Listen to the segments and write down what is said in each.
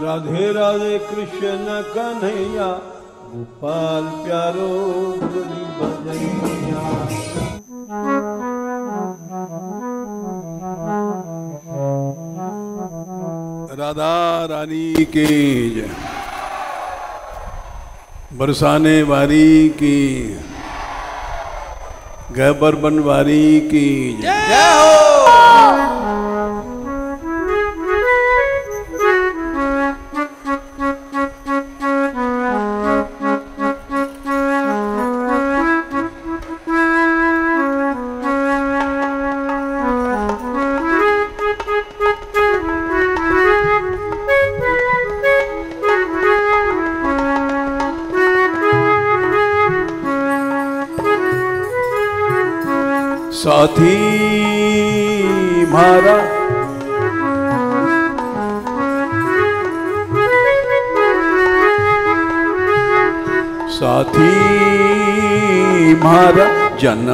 राधे राधे कृष्ण कन्हैया, गोपाल प्यारो बजैया। राधा रानी के जय। बरसाने वारी की गहबर बनवारी की जय। साथी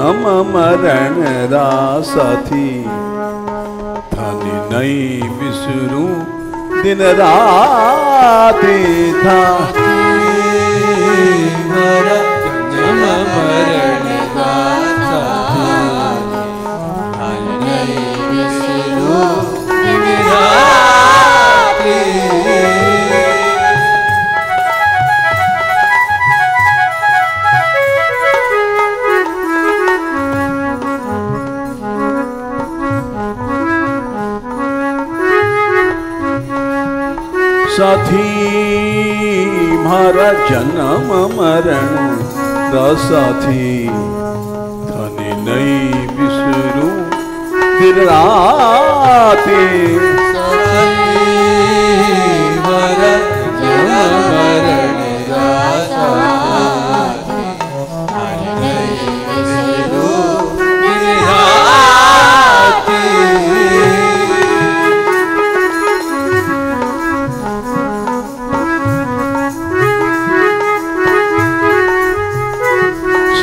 जन्म मरण रा साथी थाने नहीं बिसरू दिन रात था। मारा जन्म मरण साथी। धनी नहीं बिसरू फिर राते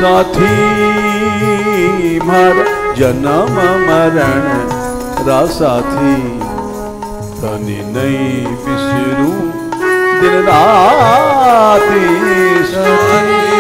साथी मार जन्म मरण रा साथी थाने नहीं बिसरू दिन राती मर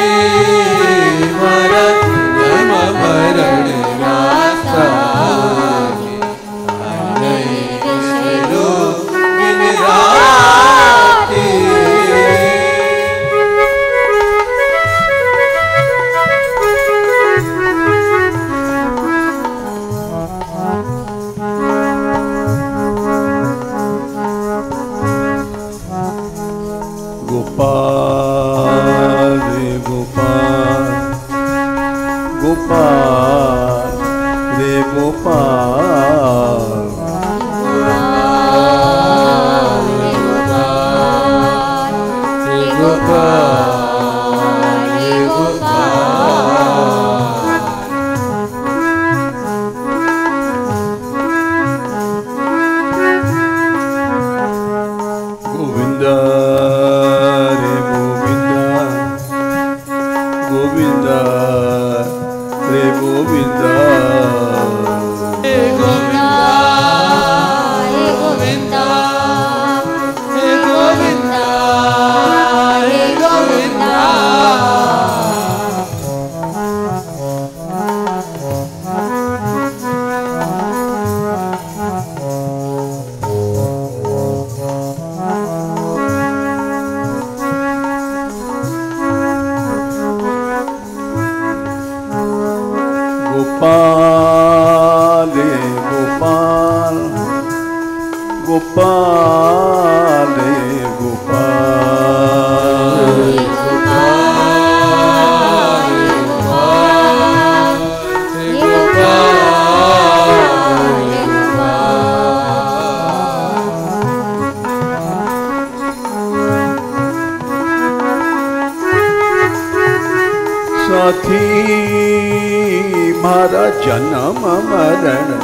मारा जन्म मरण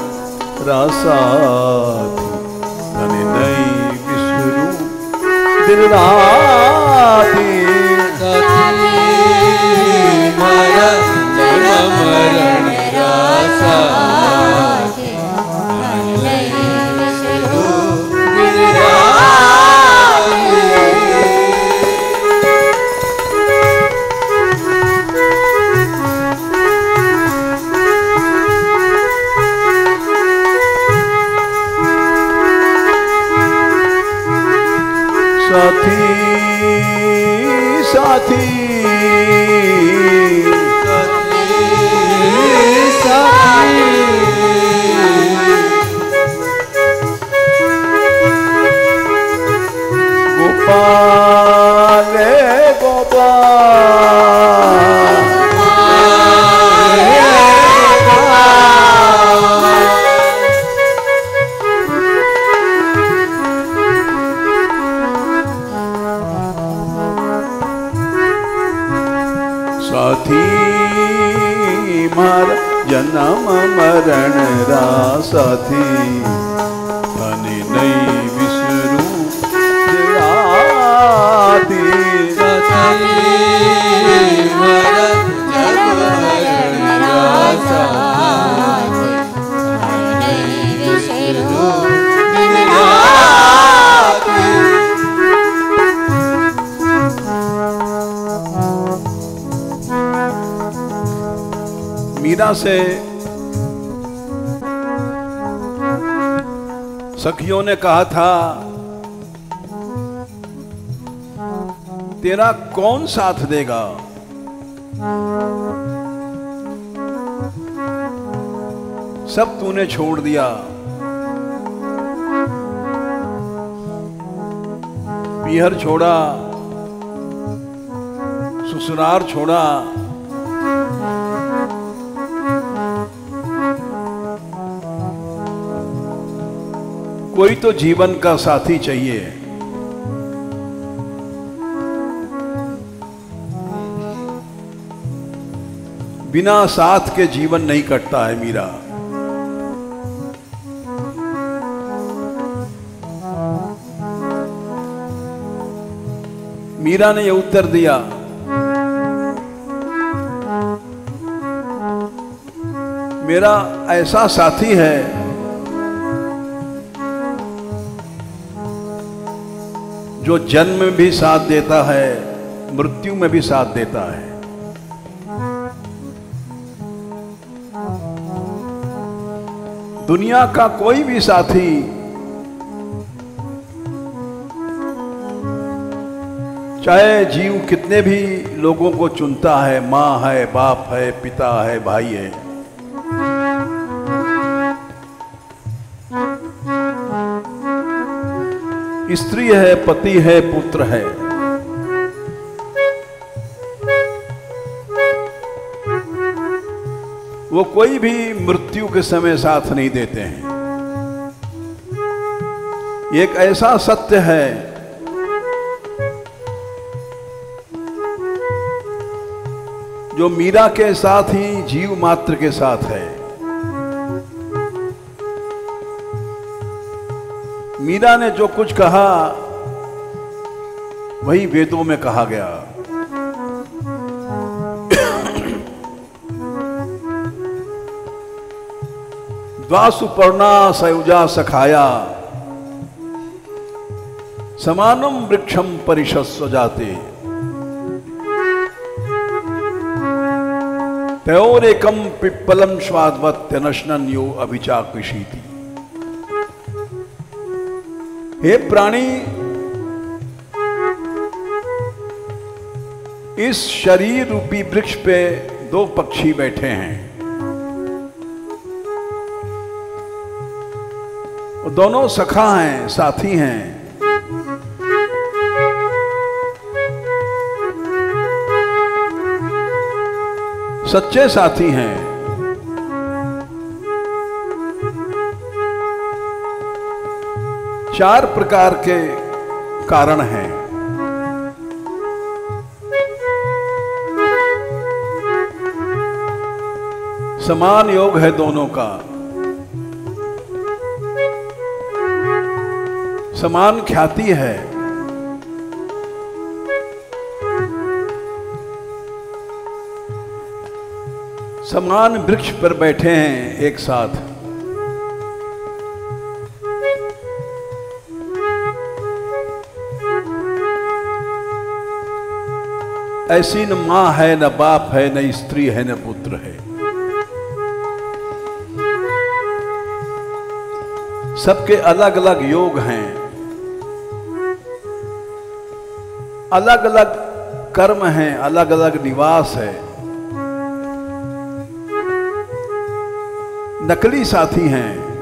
कहा था तेरा कौन साथ देगा? सब तूने छोड़ दिया। पीहर छोड़ा ससुरार छोड़ा कोई तो जीवन का साथी चाहिए। बिना साथ के जीवन नहीं कटता है मीरा। मीरा ने यह उत्तर दिया, मेरा ऐसा साथी है जो जन्म में भी साथ देता है, मृत्यु में भी साथ देता है। दुनिया का कोई भी साथी चाहे जीव कितने भी लोगों को चुनता है, माँ है, बाप है, पिता है, भाई है स्त्री है, पति है, पुत्र है। वो कोई भी मृत्यु के समय साथ नहीं देते हैं। एक ऐसा सत्य है, जो मीरा के साथ ही, जीव मात्र के साथ है। मीरा ने जो कुछ कहा, वही वेदों में कहा गया। द्वासुपर्णा सयुजा सखाया, समानम वृक्षम परिशस्व जाते। तयोरेकम पिप्पलम स्वादवत्य नशनन यो अभिचाकृषीति हे प्राणी, इस शरीर रूपी वृक्ष पे दो पक्षी बैठे हैं। दोनों सखा हैं, साथी हैं। सच्चे साथी हैं। चार प्रकार के कारण हैं। समान योग है दोनों का। समान ख्याति है। समान वृक्ष पर बैठे हैं एक साथ। ऐसी न माँ है, न बाप है, न स्त्री है, न पुत्र है। सबके अलग अलग योग हैं। अलग अलग कर्म हैं अलग अलग निवास है। नकली साथी हैं।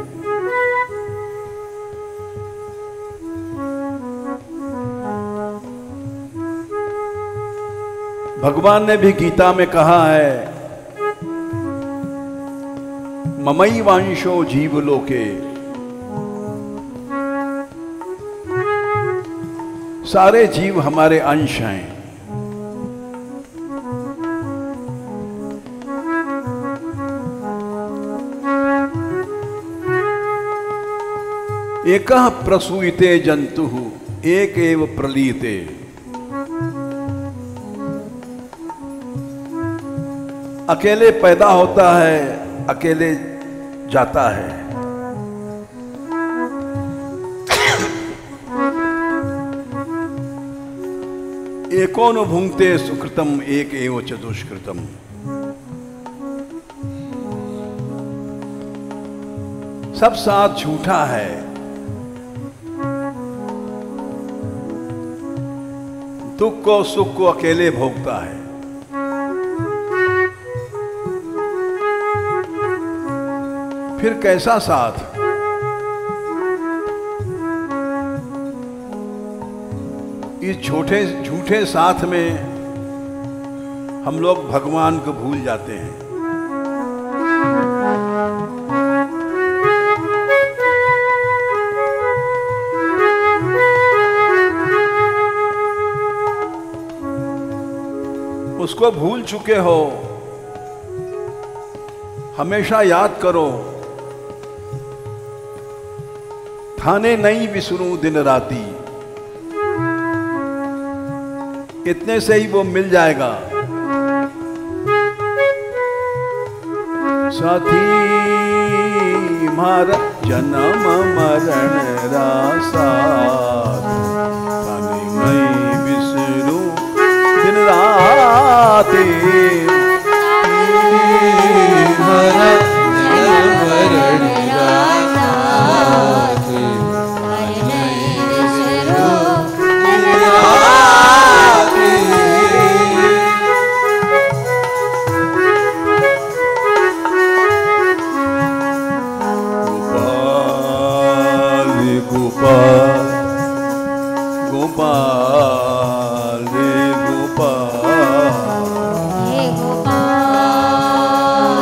भगवान ने भी गीता में कहा है, ममई वांशो जीव लोके। सारे जीव हमारे अंश हैं। एक प्रसूते जंतु, एक एव प्रलीते। अकेले पैदा होता है, अकेले जाता है। एकोन भुंगते सुकृतम, एक एव चतुष्कृतम सब साथ झूठा है। दुख को सुख को अकेले भोगता है। फिर कैसा साथ? इस छोटे, झूठे साथ में हम लोग भगवान को भूल जाते हैं। उसको भूल चुके हो, हमेशा याद करो। थाने नहीं विसरू दिन राती। इतने से ही वो मिल जाएगा। साथी, मारा जन्म मरण रासा नहीं विसरू दिन राती। गोपाल रे गोपाल। हे गोपाल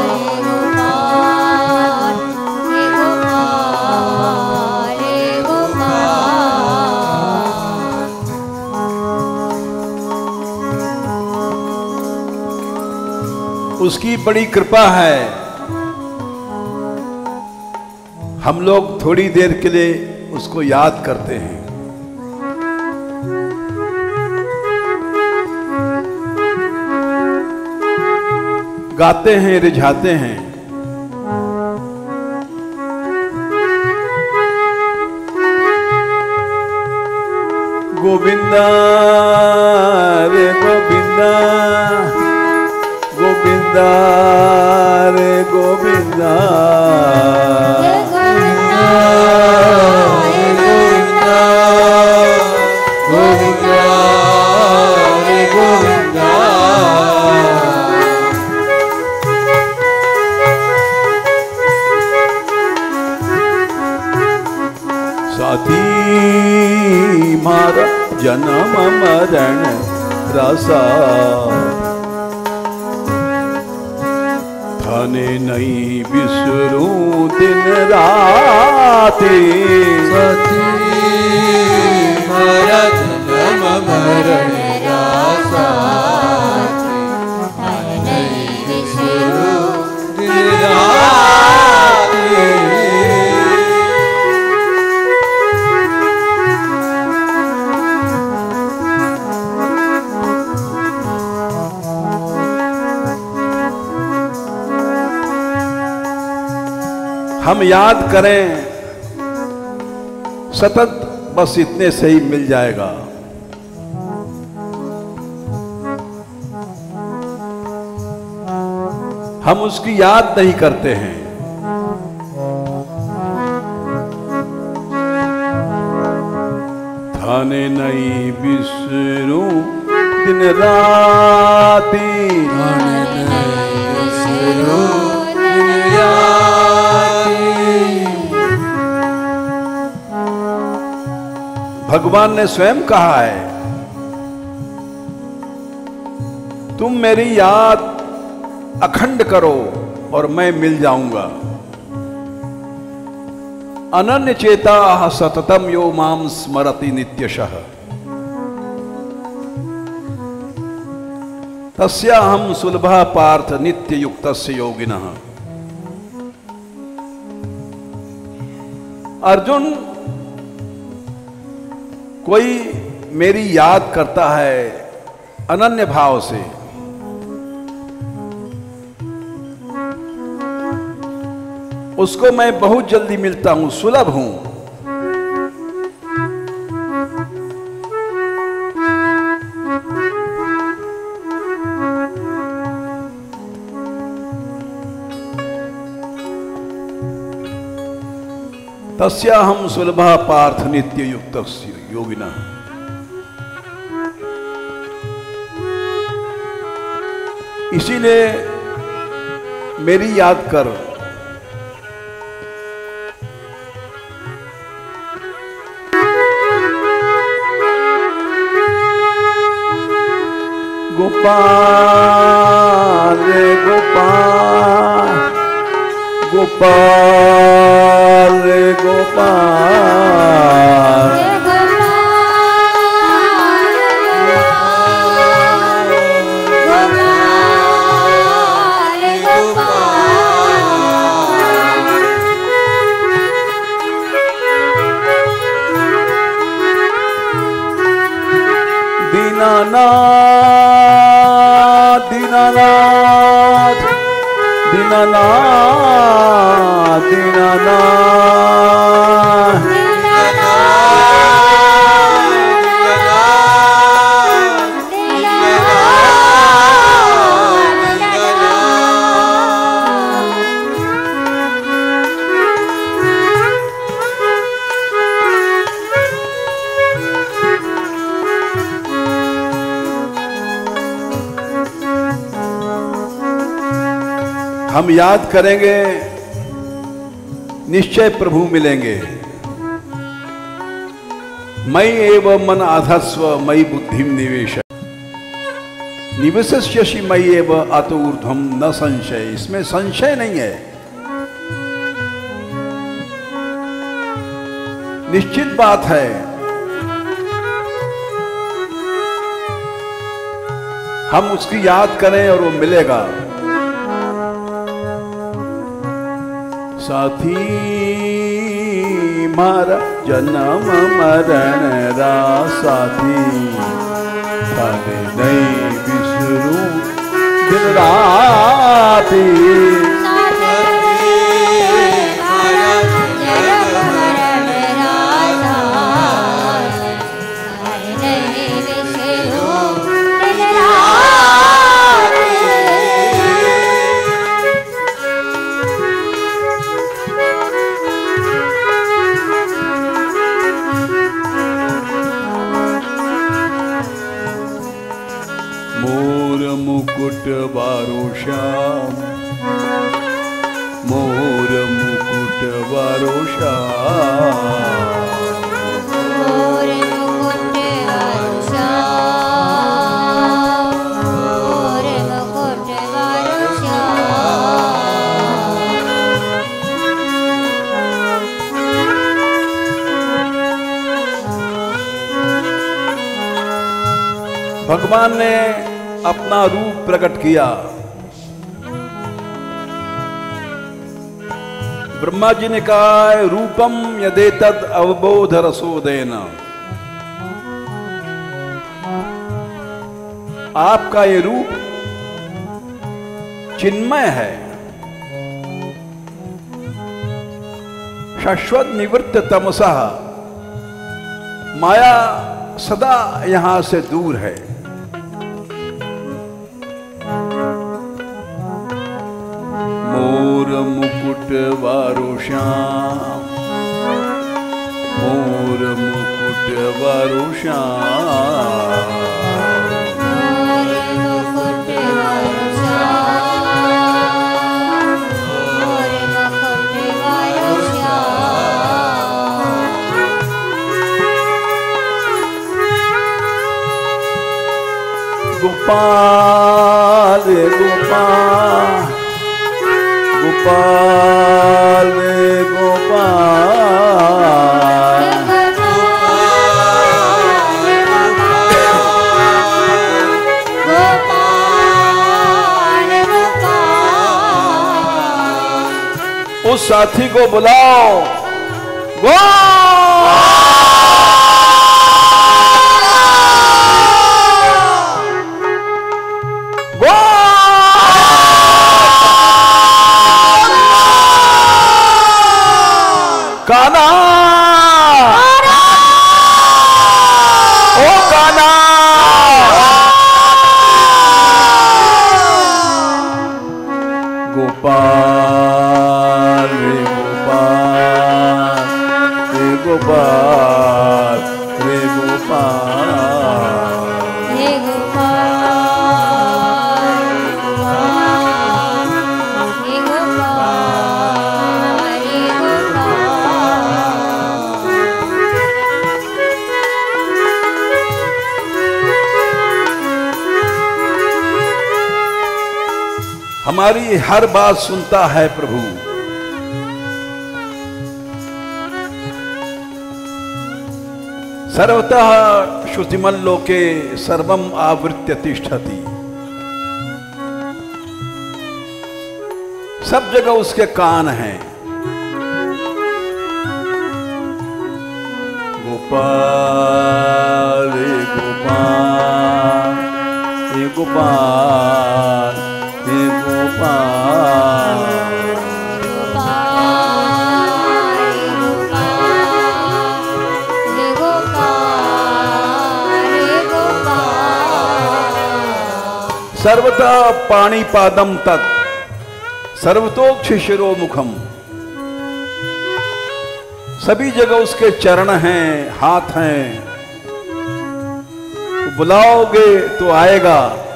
हे गोपाल हे गोपाल हे गोपाल। उसकी बड़ी कृपा है। हम लोग थोड़ी देर के लिए उसको याद करते हैं। गाते हैं रिझाते हैं। गोविंदा रे गोविंदा गोविंदा रे गोविंदा। जन्म मरण रसा। थाने नहीं बिसरू दिन राते। सती हम याद करें, सतत बस इतने से ही मिल जाएगा। हम उसकी याद नहीं करते हैं। थाने नहीं बिसरू, दिन राती। भगवान ने स्वयं कहा है, तुम मेरी याद अखंड करो और मैं मिल जाऊँगा। अनन्य चेता सततम यो माम स्मरति नित्यशः। तस्या हम सुलभ पार्थ नित्य युक्त योगिन। अर्जुन कोई मेरी याद करता है अनन्य भाव से। उसको मैं बहुत जल्दी मिलता हूँ, सुलभ हूँ। तस्या हम सुलभ पार्थ नित्य युक्त योगिना। इसीलिए मेरी याद कर। गोपाल गोपाल गोपाल गोपाल। दीनानाथ दीनानाथ याद करेंगे, निश्चय प्रभु मिलेंगे। मई एवं मन आधस्व, मई बुद्धि निवेश। निवश्यसी मई एवं अतूर्धम न संशय। इसमें संशय नहीं है। निश्चित बात है। हम उसकी याद करें और वो मिलेगा। साथी मारा जन्म मरण रा साथी। तने नहीं बिसरू दिन राती मुकुट बारो श्याम मोर मुकुट बारो श्याम भगवान ने अपना रूप प्रकट किया। ब्रह्मा जी ने कहा रूपम यदे तद अवबोध रसो देना आपका ये रूप चिन्मय है। शाश्वत निवृत्त तमसा माया सदा यहाँ से दूर है। मुकुट वारो श्याम मोर मुकुट मुकुट वरुषा गोपाल गोपाल। उस साथी को बुलाओ। गो हमारी हर बात सुनता है प्रभु। सर्वतः श्रुतिमल लोके सर्वम आवृत्य तिष्ठति। सब जगह उसके कान हैं। गोपाल गोपाल गोपाल। हे पाणीपादम तक सर्वतोक्ष शिरोमुखम सभी जगह उसके चरण हैं, हाथ हैं। बुलाओगे तो आएगा।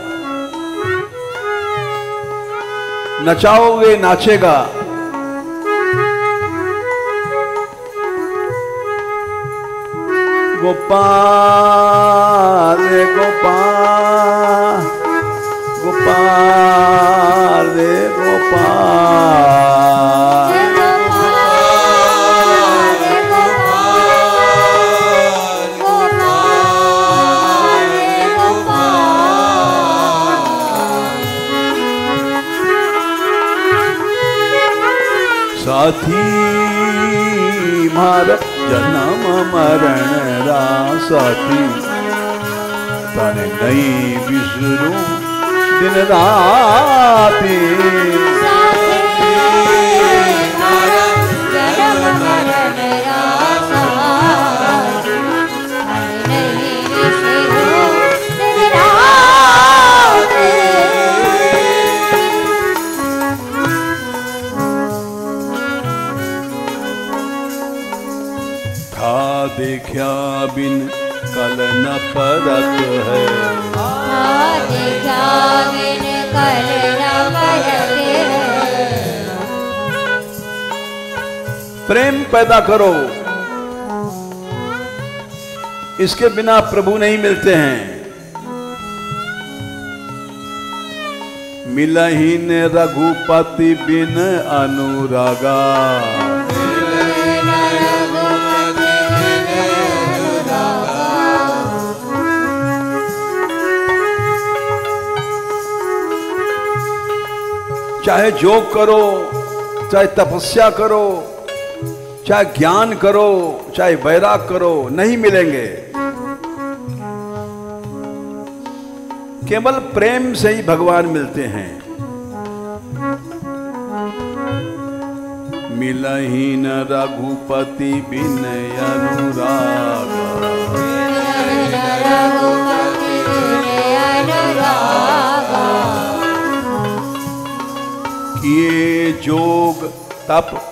नचाओगे नाचेगा। गोपाल गोपाल। गोपाल गोपाल। जन्म मरण रा साथी तने नहीं बिसरू दिन राती पैदा करो। इसके बिना प्रभु नहीं मिलते हैं। मिलहीन रघुपति बिन अनुरागा। चाहे जोग करो, चाहे तपस्या करो चाहे ज्ञान करो, चाहे वैराग करो, नहीं मिलेंगे। केवल प्रेम से ही भगवान मिलते हैं। रघुपति विनय अनुराग रघुपति विनय अनुरागा। किए जोग तप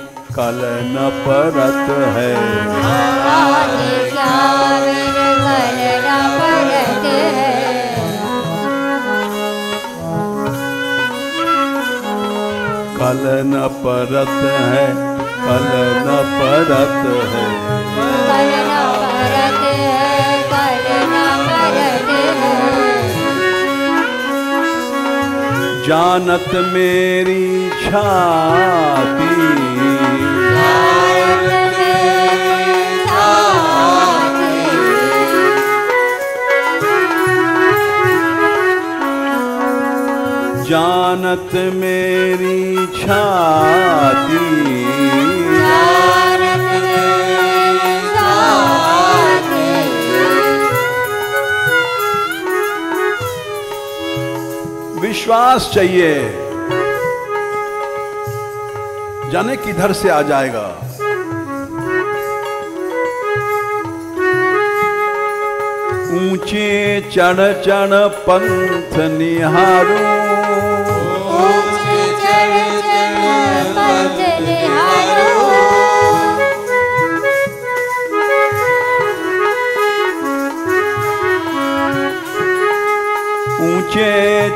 कल न परत है। है कल न परत है, कल न परत है परत है। जानत मेरी छाती जानत मेरी छाती। विश्वास चाहिए। जाने किधर से आ जाएगा। ऊँचे चढ़ चढ़ पंथ निहारू। ऊँचे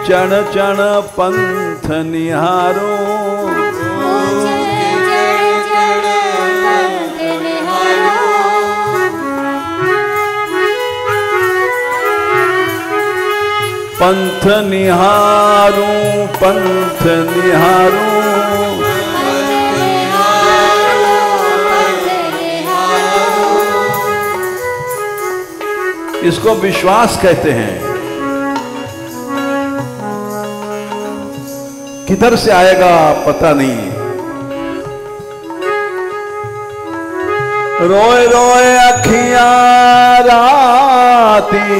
चढ़ चढ़ पंथ निहारो। पंथ निहारू पंथ निहारू। इसको विश्वास कहते हैं। किधर से आएगा पता नहीं। रोए रोए अखियाँ राती।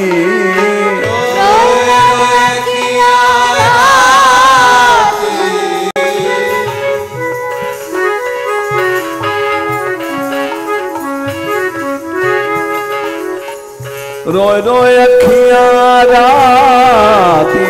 रोए रोए अखियाँ राती।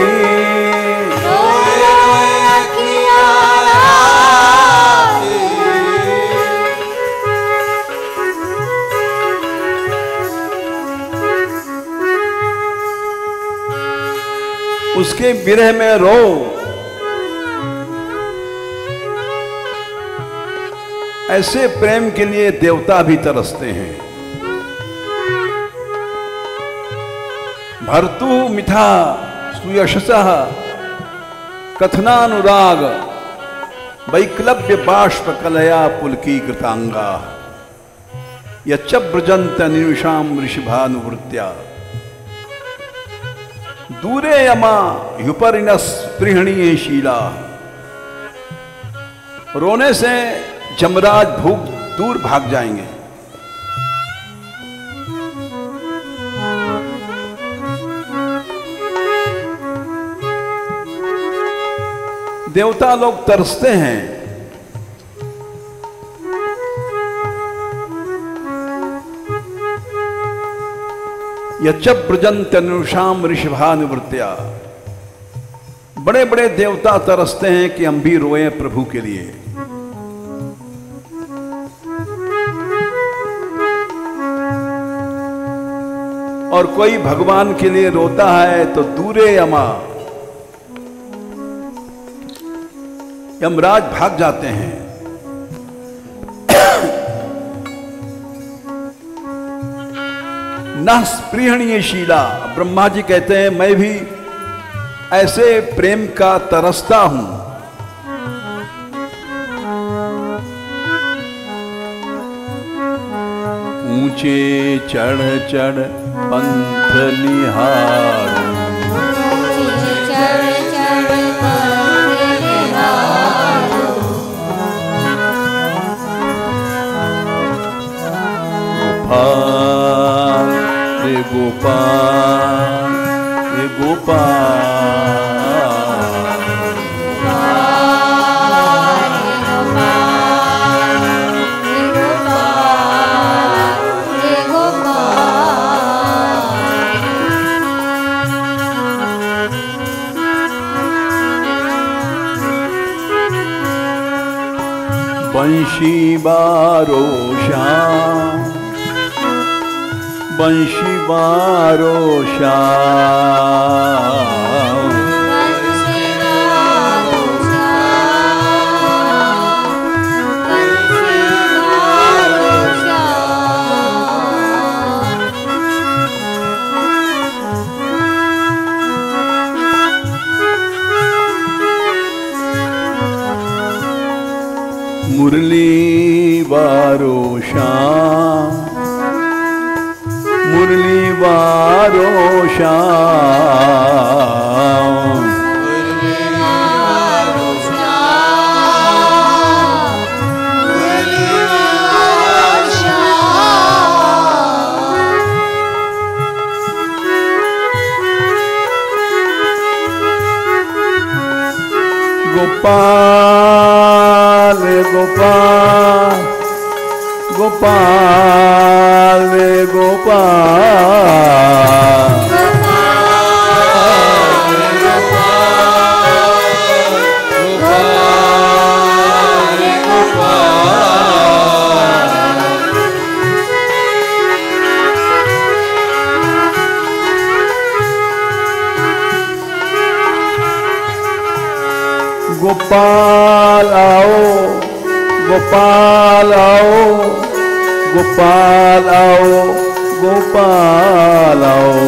उसके विरह में रो। ऐसे प्रेम के लिए देवता भी तरसते हैं। भर्तु मिथा सुयशस। कथनानुराग वैक्लव्य बाष्प कलया पुलकी कृतांगा यच्च ब्रजंत निमिषाम ऋषभानुवृत्या दूरे यमा युपरिणस स्पृहणीय शीला। रोने से जमराज भूख दूर भाग जाएँगे। देवता लोग तरसते हैं। यच ब्रजंत अनुषाम ऋषभानुवृत्या बड़े बड़े देवता तरसते हैं कि हम भी रोए प्रभु के लिए। और कोई भगवान के लिए रोता है तो दूरे यमा यमराज भाग जाते हैं। न शीला, ब्रह्मा जी कहते हैं, मैं भी ऐसे प्रेम का तरसता हूँ। ऊँचे चढ़ चढ़ पंथ निहार। Gopal, Hare Gopal, Hare Gopal. वंशी बारो श्याम बंशी बारो श्याम। मुरली बारो Shyam. o chão. Gopal, Gopal. Gopal Gopal Gopal. Gopal आओ गोपाल आओ। गोपाल आओ गोपाल आओ।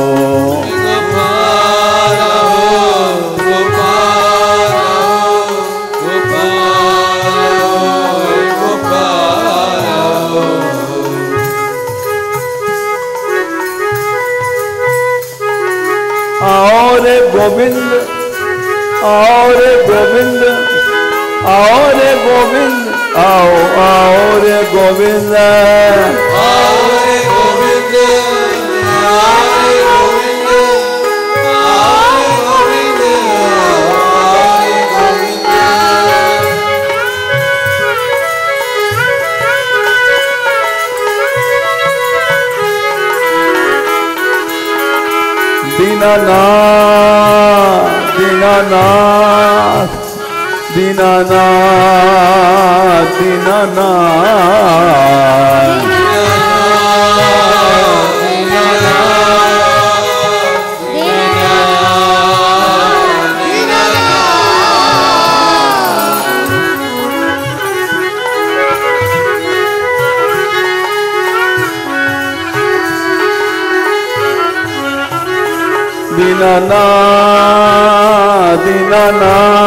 आओ रे गोविंद। आओ रे गोविंद आओ आओ रे गोविंद आओ रे गोविंद Dina ना dina na. दीनानाथ दीनानाथ दीनानाथ दीनानाथ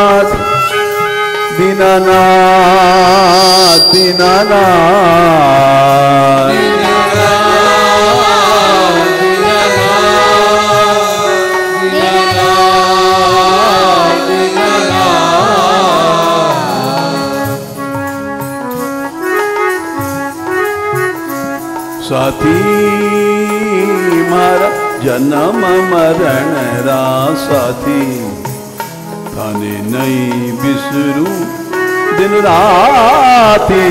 दीनानाथ दीनानाथ साथी मारा जन्म मरण रा साथी। थाने नहीं बिसरू दिन राती।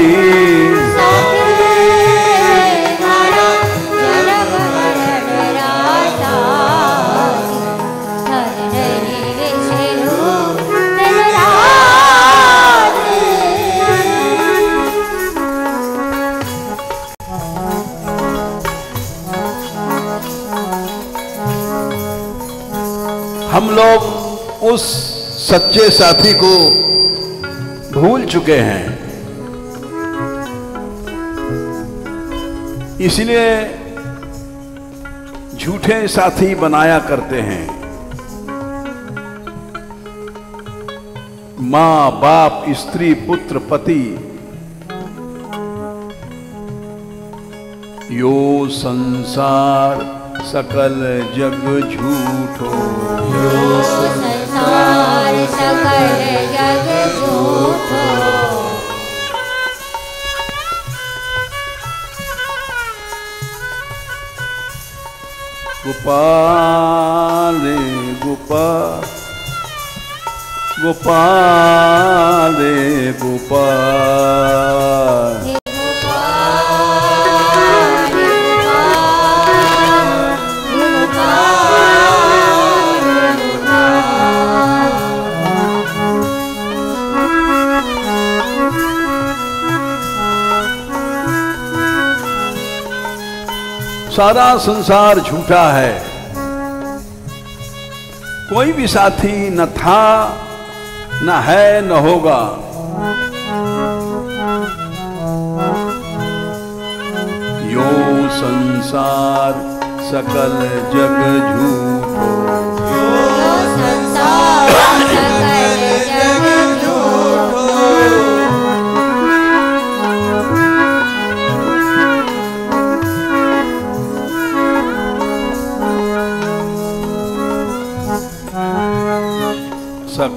हम लोग उस सच्चे साथी को चुके हैं। इसलिए झूठे साथी बनाया करते हैं। माँ, बाप, स्त्री, पुत्र, पति, यो संसार सकल जग झूठो। संसार संसार सकल जग झूठो गोपाल गोपाल गोपाल गोपाल। सारा संसार झूठा है। कोई भी साथी न था, न है, न होगा। यो संसार सकल जग झूठो।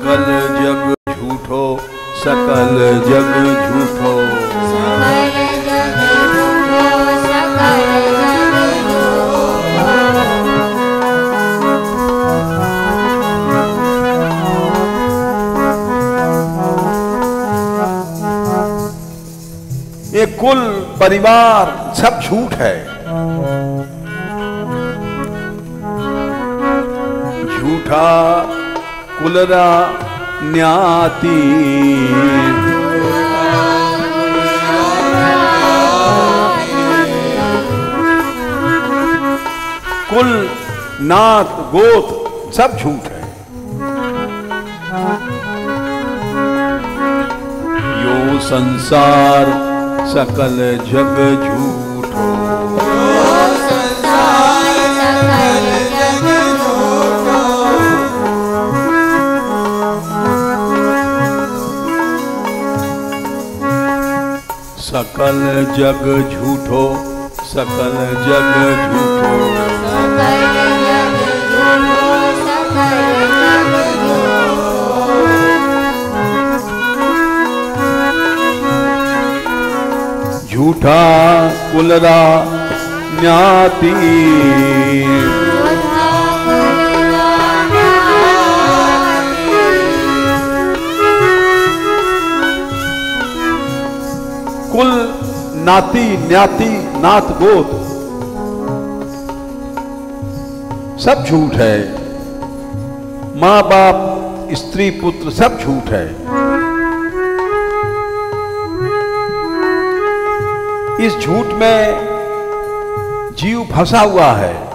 सकल जग झूठो सकल जग झूठो। ये कुल परिवार सब झूठ है। झूठा कुलरा न्याती। कुल नात गोत सब झूठ है। यो संसार सकल जग झूठो सकल जग झूठो सकल जग झूठो। झूठो कुलरा न्याती। नाती, न्याती, नात गोत सब झूठ है। माँ बाप स्त्री, पुत्र, सब झूठ है। इस झूठ में जीव फंसा हुआ है।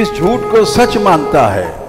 इस झूठ को सच मानता है।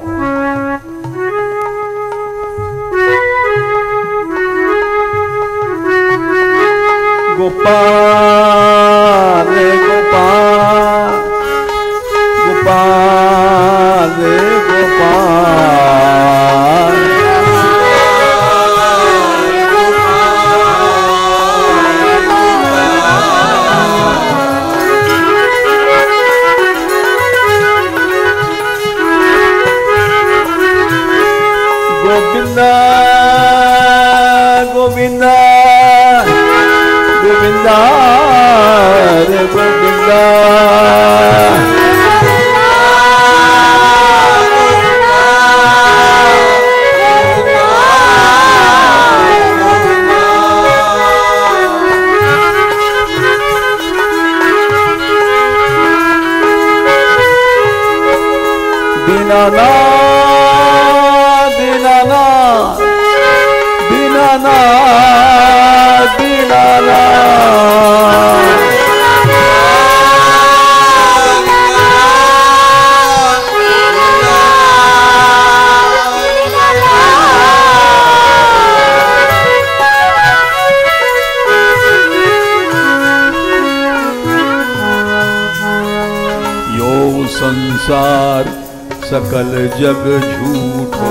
जग झूठो।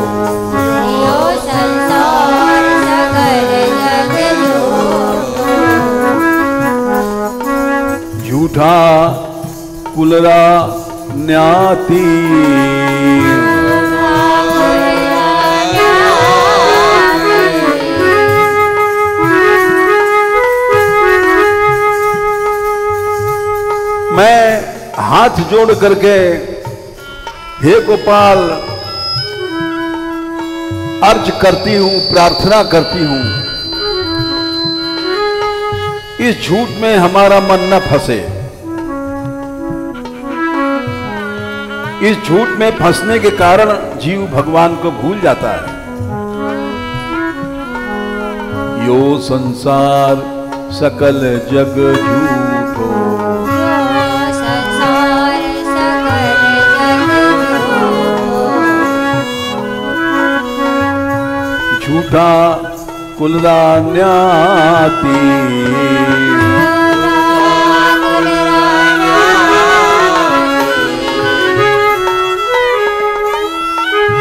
झूठा कुलरा न्याती। मैं हाथ जोड़ करके हे गोपाल, अर्ज़ करती हूँ, प्रार्थना करती हूँ। इस झूठ में हमारा मन न फंसे। इस झूठ में फंसने के कारण जीव भगवान को भूल जाता है। यो संसार सकल जग झूठो સુધા કુલદાન્યાતી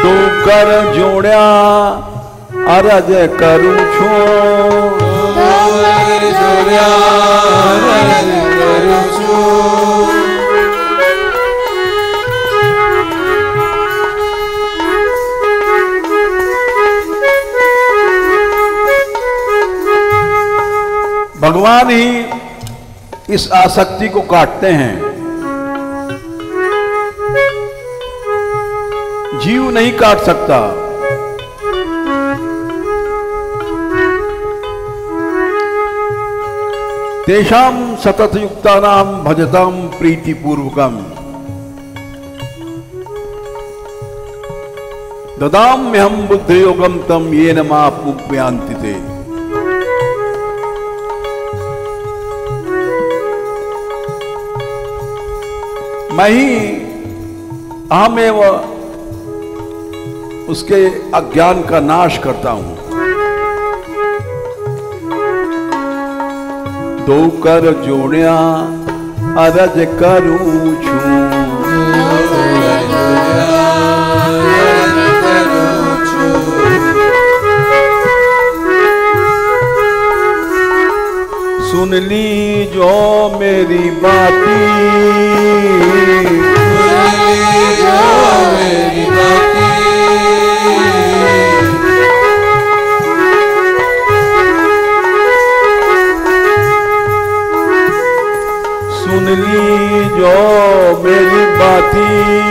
તું કર જોડ્યા અરજ કરું છું भगवान ही इस आसक्ति को काटते हैं। जीव नहीं काट सकता। तेषाम सतत युक्तानाम भजताम प्रीतिपूर्वकम ददाम्यहम बुद्धि योगम तम ये नमापुप्यांति ते। मैं ही अहमेव उसके अज्ञान का नाश करता हूँ। दो कर जोड़िया, अरज करूँ छू। सुन ली जो मेरी बाती। बाती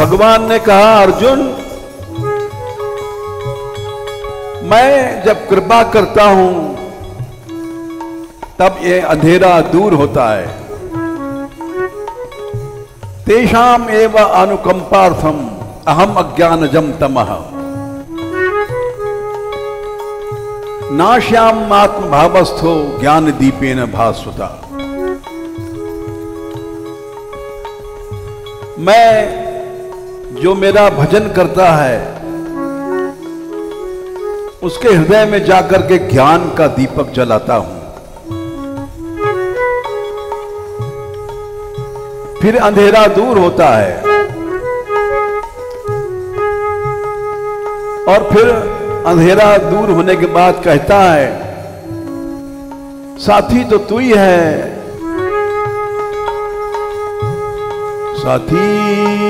भगवान ने कहा, अर्जुन, मैं जब कृपा करता हूँ, तब ये अंधेरा दूर होता है। तेषाम एव अनुकंपार्थम अहम अज्ञानजम तमः। नाश्याम आत्म भावस्थो ज्ञान दीपेन भास्वता। मैं जो मेरा भजन करता है, उसके हृदय में जाकर के ज्ञान का दीपक जलाता हूँ। फिर अंधेरा दूर होता है और फिर अंधेरा दूर होने के बाद कहता है, साथी तो तू ही है। साथी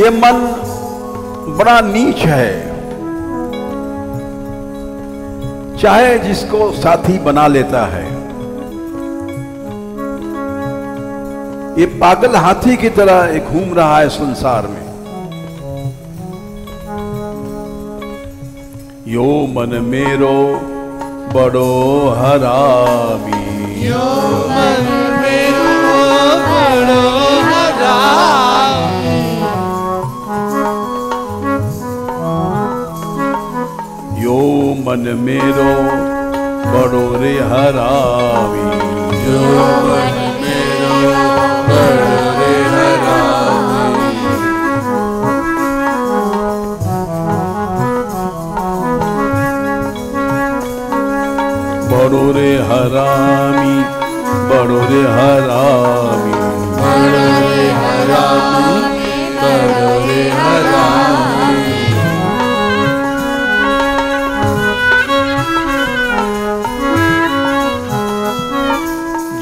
ये मन बड़ा नीच है। चाहे जिसको साथी बना लेता है। ये पागल हाथी की तरह एक घूम रहा है संसार में। यो मन मेरो बड़ो हरामी। यो मन यो मन मेरो बड़ो रे हरावी यो मन मेरो बड़ो रे हरामी। बड़ो रे हरामी बड़ो रे हरामी।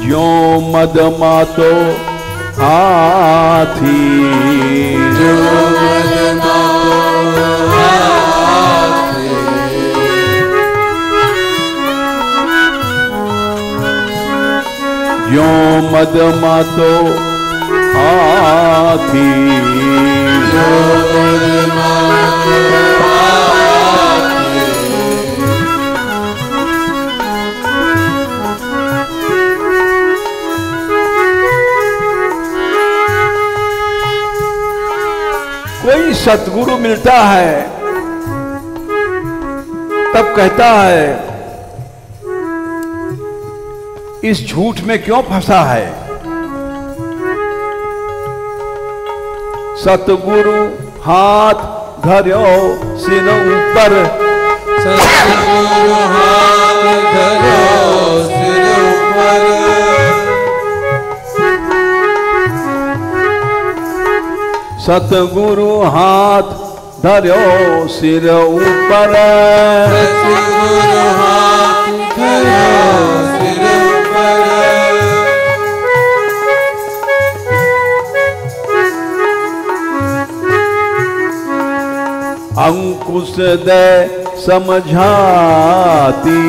यो मदमातो हाथी जो मदमातो हाथी। यो मदमातो हाथी। जो सतगुरु मिलता है, तब कहता है, इस झूठ में क्यों फंसा है? सतगुरु हाथ धर्यो, सिर ऊपर। सतगुरु हाथ धरो सतगुरु हाथ धर्यो सिर ऊपर। सतगुरु हाथ धरो सिर ऊपर। अंकुश दे समझाती।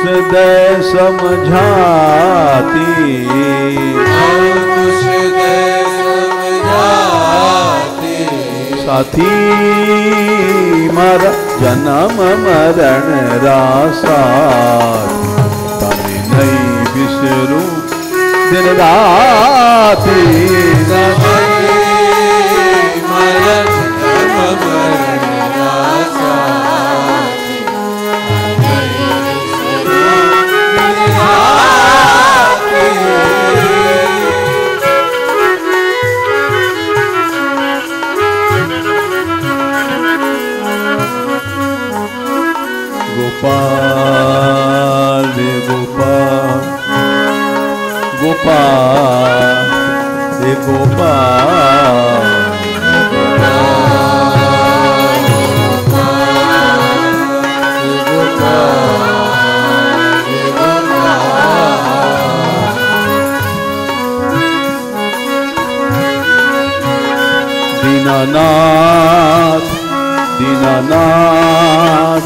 अंकुश दे समझाती। अंकुश दे समझाते। साथी मर जन्म मरण रासा तने नहीं बिसरू दिन राती। Dinanath Dinanath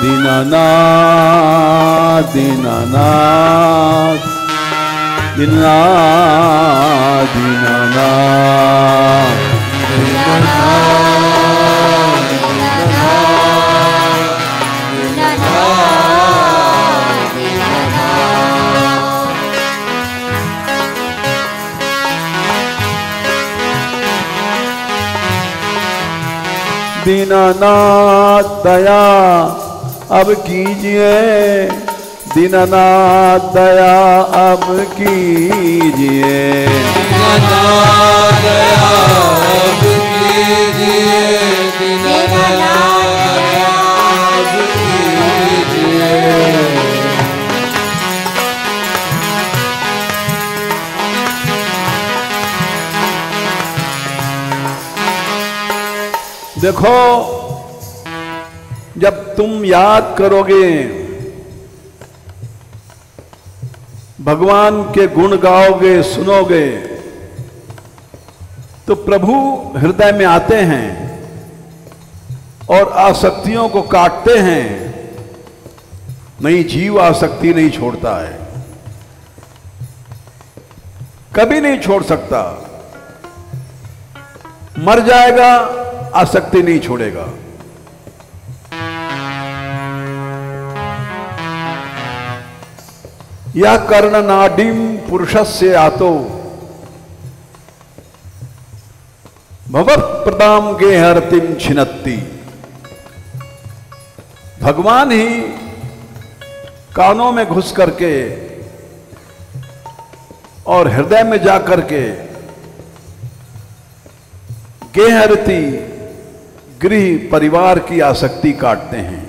Dinanath Dinanath dinna dinana dinana Dinanath दया अब कीजिए दीनानाथ दीनानाथ दीनानाथ दीनानाथ दया अब कीजिए। दीनानाथ दया अब कीजिए। देखो जब तुम याद करोगे भगवान के गुण गाओगे, सुनोगे। तो प्रभु हृदय में आते हैं और आसक्तियों को काटते हैं। नहीं, जीव आसक्ति नहीं छोड़ता है। कभी नहीं छोड़ सकता। मर जाएगा, आसक्ति नहीं छोड़ेगा। यह कर्ण नाडिम पुरुषस्य आतो। भवत प्रदाम गेहरतिम छिनत्ती। भगवान ही कानों में घुस करके और हृदय में जा करके गेहरती गृह परिवार की आसक्ति काटते हैं।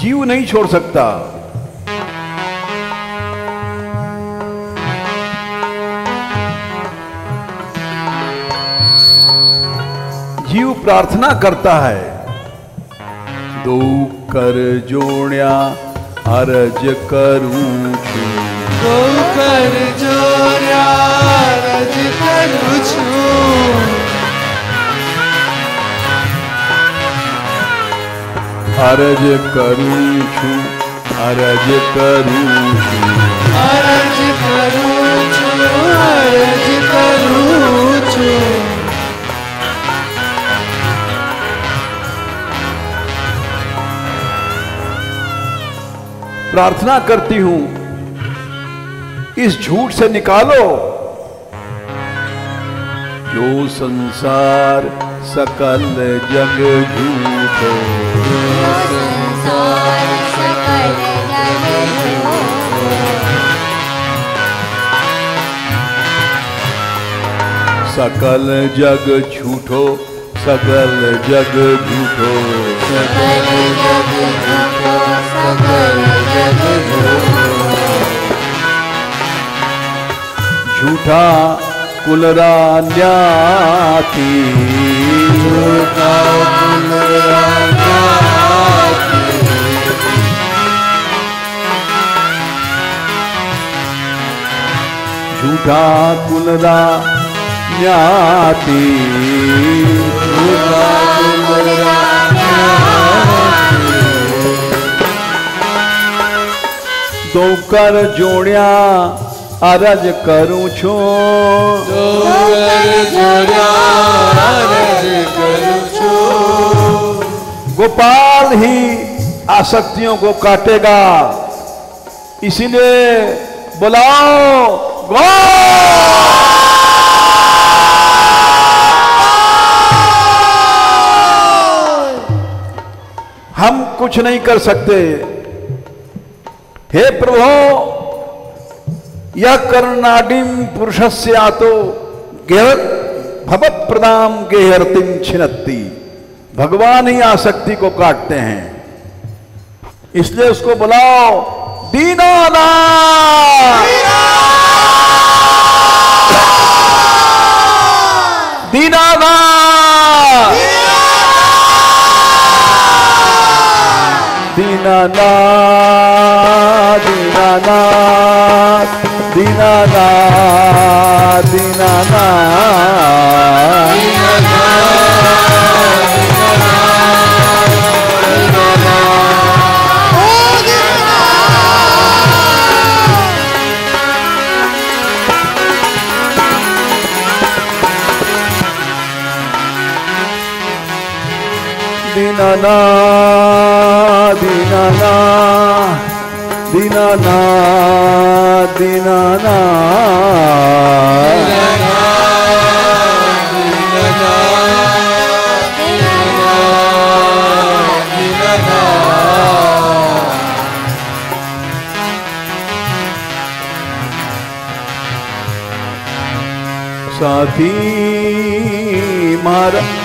जीव नहीं छोड़ सकता। जीव प्रार्थना करता है। दो कर जोड़िया, अरज करूँ छू। गौ कर जोर्या रज करू છું અરજ કરું છું અરજ કરું છું અરજ કરું છું અરજ કરું છું प्रार्थना करती हूं इस झूठ से निकालो जो संसार सकल जग झूठो सकल जग झूठो सकल जग झूठो सकल जग झूठो सकल जग झूठा झूठा पुनराज्ञाति झूठा कुलरा न्याती झूठा जोड़िया अरज करूं छो જોગર જોર્યા રજ કરું છું गोपाल ही आसक्तियों को काटेगा इसीलिए बुलाओ हम कुछ नहीं कर सकते हे प्रभु यह कर्णाडिम पुरुषस्य आतो गेहर भवत प्रदाम गेहरतिम छिनत्ती। भगवान ही आसक्ति को काटते हैं। इसलिए उसको बुलाओ दीनानाथ दीनानाथ दीनानाथ दीनानाथ दीनानाथ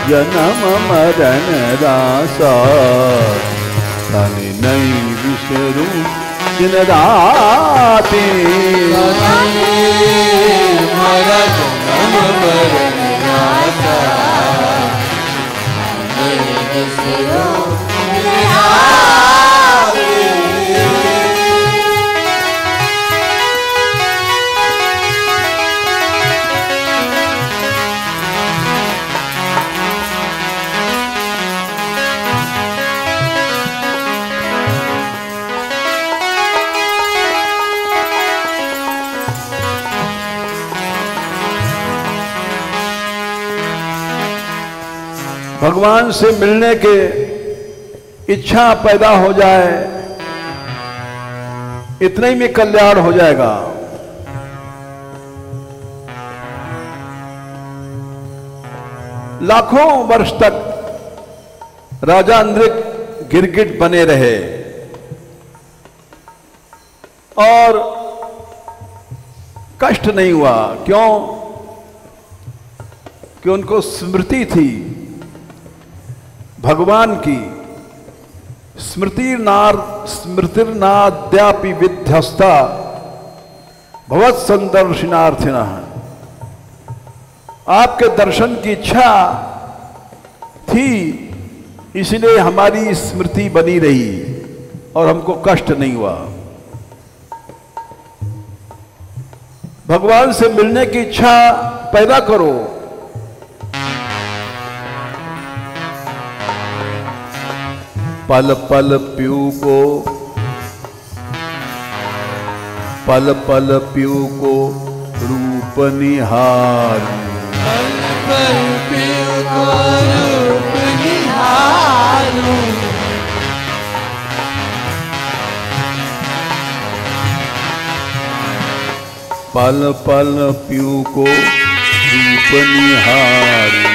जन्म मरण रासा तनि नहीं विसरू दिन राति मरण रासा भगवान से मिलने के इच्छा पैदा हो जाए, इतने ही में कल्याण हो जाएगा। लाखों वर्ष तक राजा इंद्रिक गिरगिट बने रहे। और कष्ट नहीं हुआ। क्यों? कि उनको स्मृति थी। भगवान की स्मृति स्मृतिर्नाद्यापि विध्यस्ता भगवत संदर्शनार्थिन आपके दर्शन की इच्छा थी, इसलिए हमारी स्मृति बनी रही और हमको कष्ट नहीं हुआ। भगवान से मिलने की इच्छा पैदा करो। पल पल प्यू को। पल पल प्यू को रूप निहार। पल पल पियो को रूप निहारूं पल पल प्यू को रूप निहार।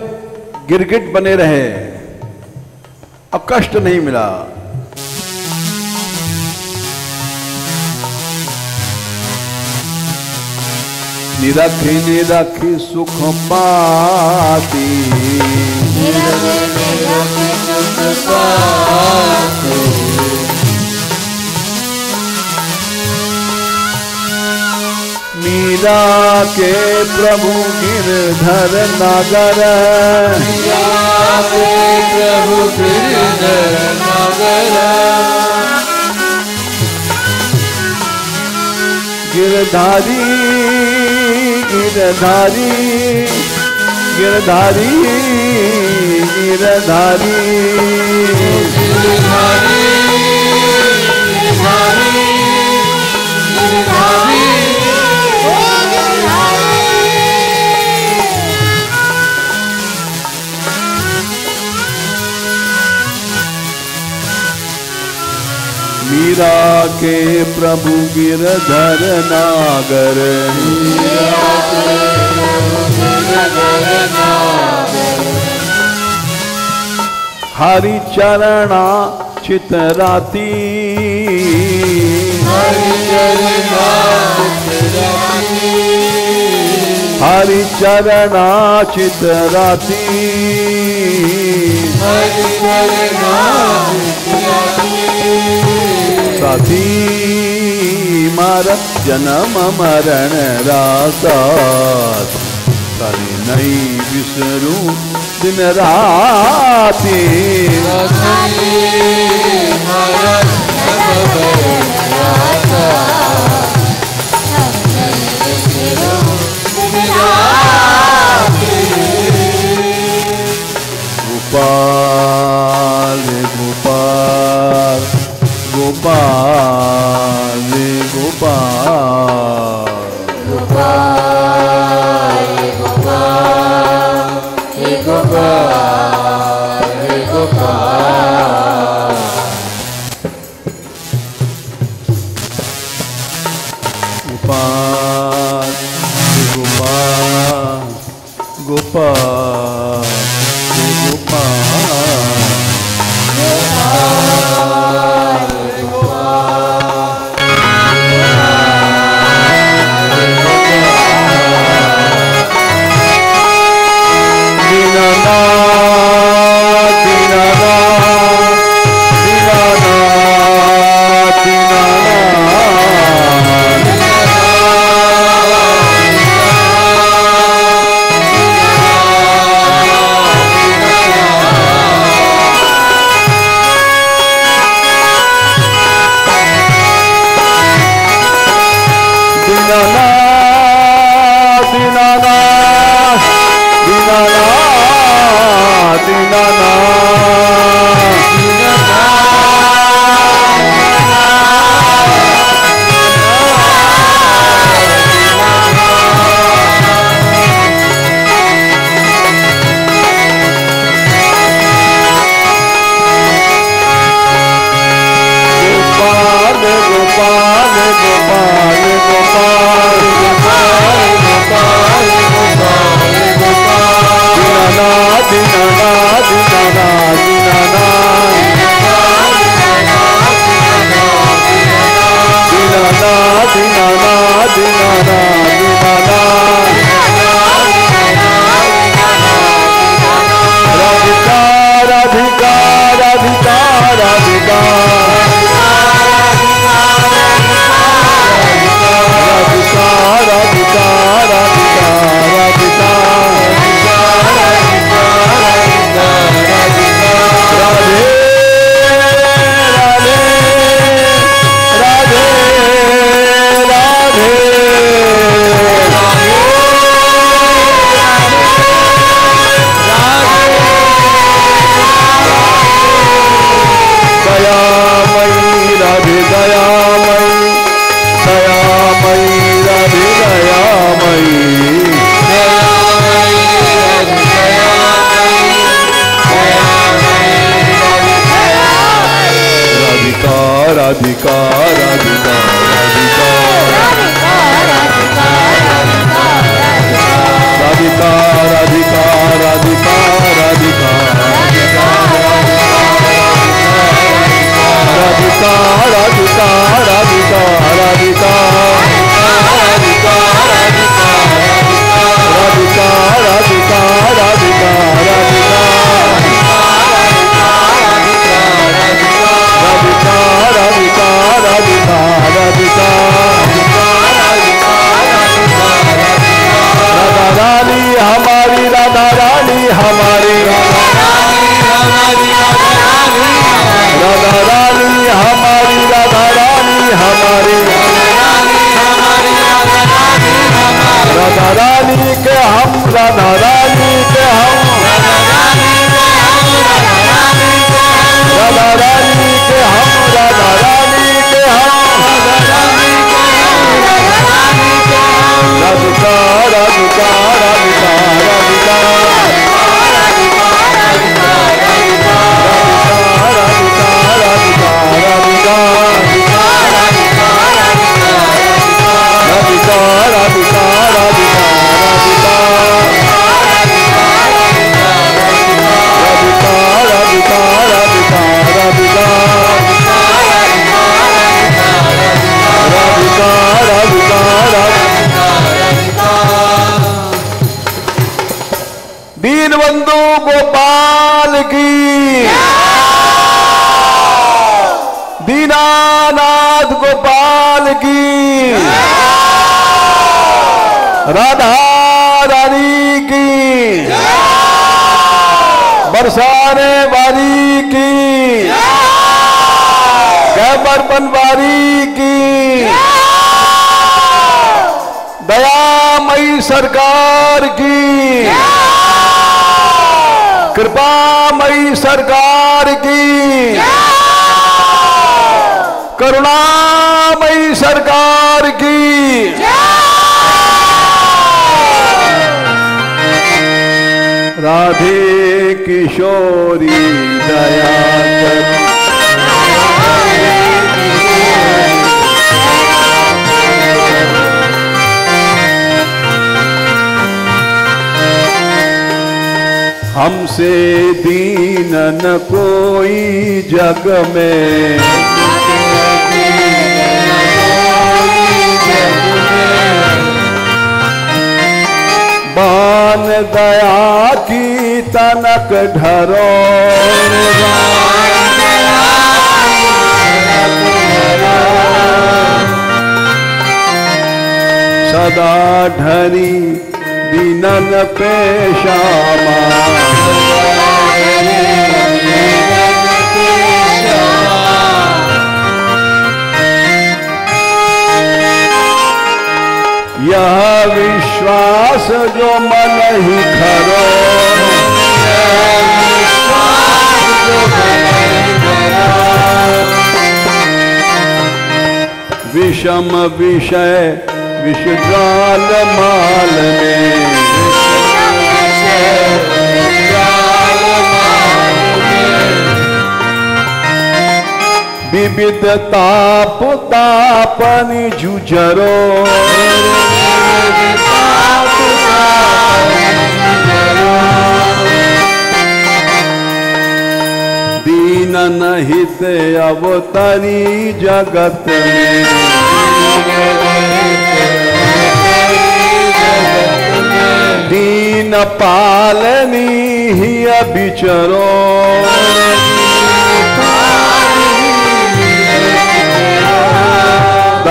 गिरगिट बने रहे। अब कष्ट नहीं मिला। निरखी निरखी सुख पाती। निरखी निरखी सुख पाते। मीरा के प्रभु गिरधर नगर जाते प्रभु गिरधर नगर। गिरधारी गिरधारी गिरधारी गिरधारी। मीरा के प्रभु गिरधर नागर। हरि चरणा चितराती हरि चरणा चितराती साथी मार जन्म मरण रासात तारी नहीं विसरूं दिन राति। गोपाल गोपाल। गोपाल गोपाल। गोपाल राधा रानी की। बरसाने वाली की। कैबर बनवारी की। दयामयी सरकार की। कृपामयी सरकार की। करुणामयी राधे किशोरी दया हमसे दीन न कोई जग में। बान दया की तनक ढरो। सदा ढरी दिनन पेशामा यह विश्वास जो मन ही खरो विषम विषय विषजाल माल में। विविध ताप तापन जुझरो दीन नहित अवतरी जगत दीन पालनी ही विचरो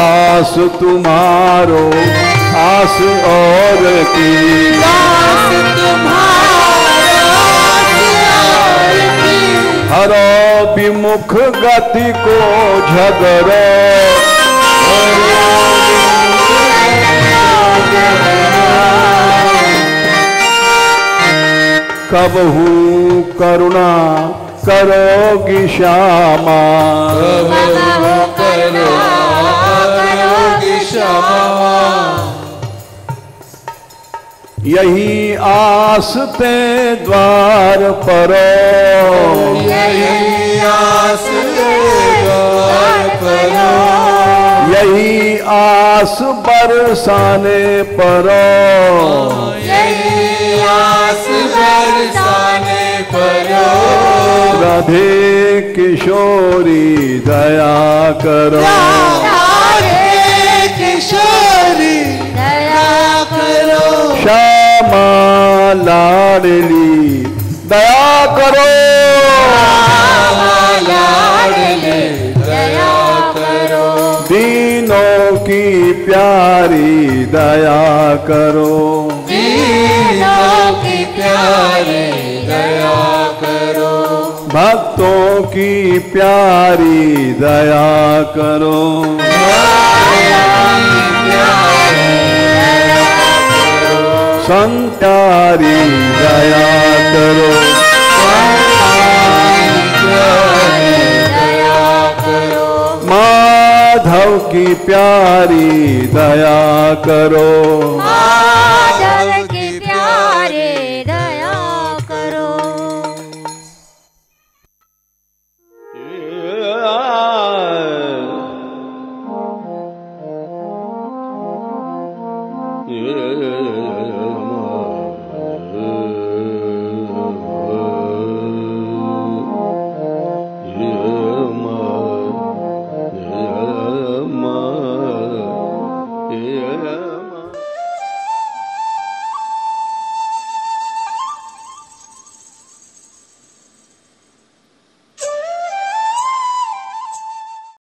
दास तुम्हारो आस और की। दास हरो विमुख गति को झगड़ो। कब कबहू करुणा करोगी श्यामा। यही आस ते द्वार परो। यही आस द्वार परो। यही आस बरसाने परो। यही आस बरसाने परो। राधे किशोरी दया करो। राधे किशोरी श्यामा लाडली दया करो। दया करो। दीनों की प्यारी दया करो। दीनों की प्यारी दया करो। भक्तों की प्यारी दया करो। दया करो दया करो। माधव की प्यारी दया करो। माधव